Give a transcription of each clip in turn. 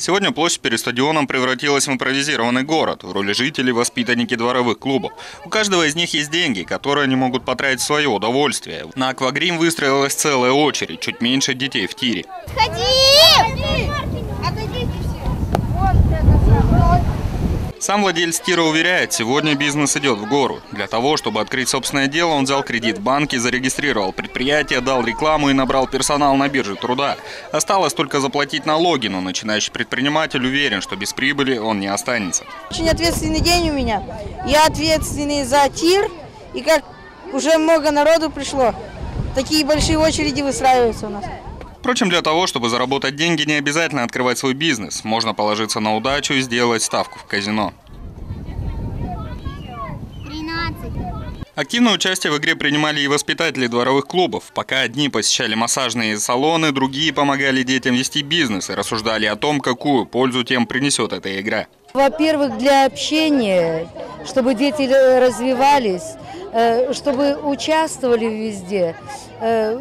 Сегодня площадь перед стадионом превратилась в импровизированный город. В роли жителей воспитанники дворовых клубов. У каждого из них есть деньги, которые они могут потратить в свое удовольствие. На аквагрим выстроилась целая очередь, чуть меньше детей в тире. Ходи! Отойдите все. Вон это самое. Сам владелец тира уверяет, сегодня бизнес идет в гору. Для того, чтобы открыть собственное дело, он взял кредит в банке, зарегистрировал предприятие, дал рекламу и набрал персонал на бирже труда. Осталось только заплатить налоги, но начинающий предприниматель уверен, что без прибыли он не останется. Очень ответственный день у меня. Я ответственный за тир, и как уже много народу пришло, такие большие очереди выстраиваются у нас. Впрочем, для того, чтобы заработать деньги, не обязательно открывать свой бизнес. Можно положиться на удачу и сделать ставку в казино. 13. Активное участие в игре принимали и воспитатели дворовых клубов. Пока одни посещали массажные салоны, другие помогали детям вести бизнес и рассуждали о том, какую пользу тем принесет эта игра. Во-первых, для общения, чтобы дети э, развивались, э, чтобы участвовали везде, э,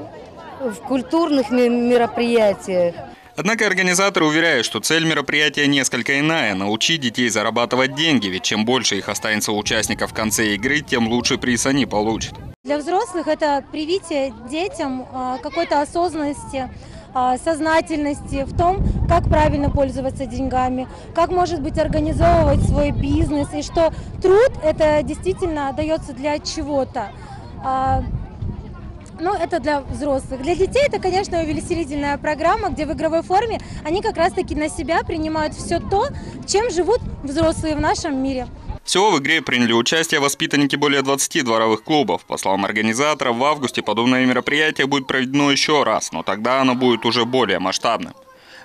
в культурных мероприятиях. Однако организаторы уверяют, что цель мероприятия несколько иная – научить детей зарабатывать деньги, ведь чем больше их останется у участников в конце игры, тем лучший приз они получат. Для взрослых это привитие детям а, какой-то осознанности, а, сознательности в том, как правильно пользоваться деньгами, как, может быть, организовывать свой бизнес, и что труд это действительно дается для чего-то. Ну, это для взрослых. Для детей это, конечно, увеселительная программа, где в игровой форме они как раз-таки на себя принимают все то, чем живут взрослые в нашем мире. Всего в игре приняли участие воспитанники более 20 дворовых клубов. По словам организаторов, в августе подобное мероприятие будет проведено еще раз, но тогда оно будет уже более масштабным.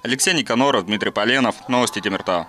Алексей Никаноров, Дмитрий Поленов. Новости Тимиртау.